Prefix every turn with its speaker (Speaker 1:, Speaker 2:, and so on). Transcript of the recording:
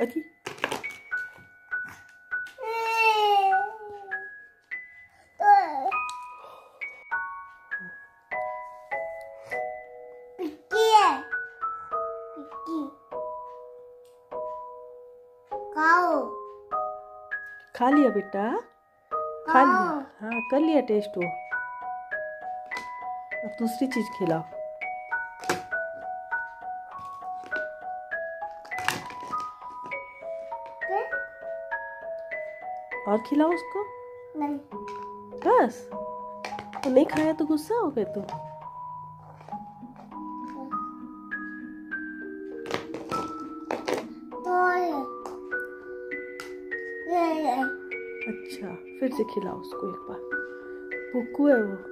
Speaker 1: अजी खा लिया बेटा खा लिया हाँ कर लिया टेस्ट वो अब दूसरी चीज़ खिलाओ और खिलाओ उसको।
Speaker 2: नहीं।
Speaker 1: बस। तो नहीं खाया तो गुस्सा हो गए तुम।
Speaker 2: तो।
Speaker 1: अच्छा फिर से खिलाओ उसको एक बार। भुक्कू है वो।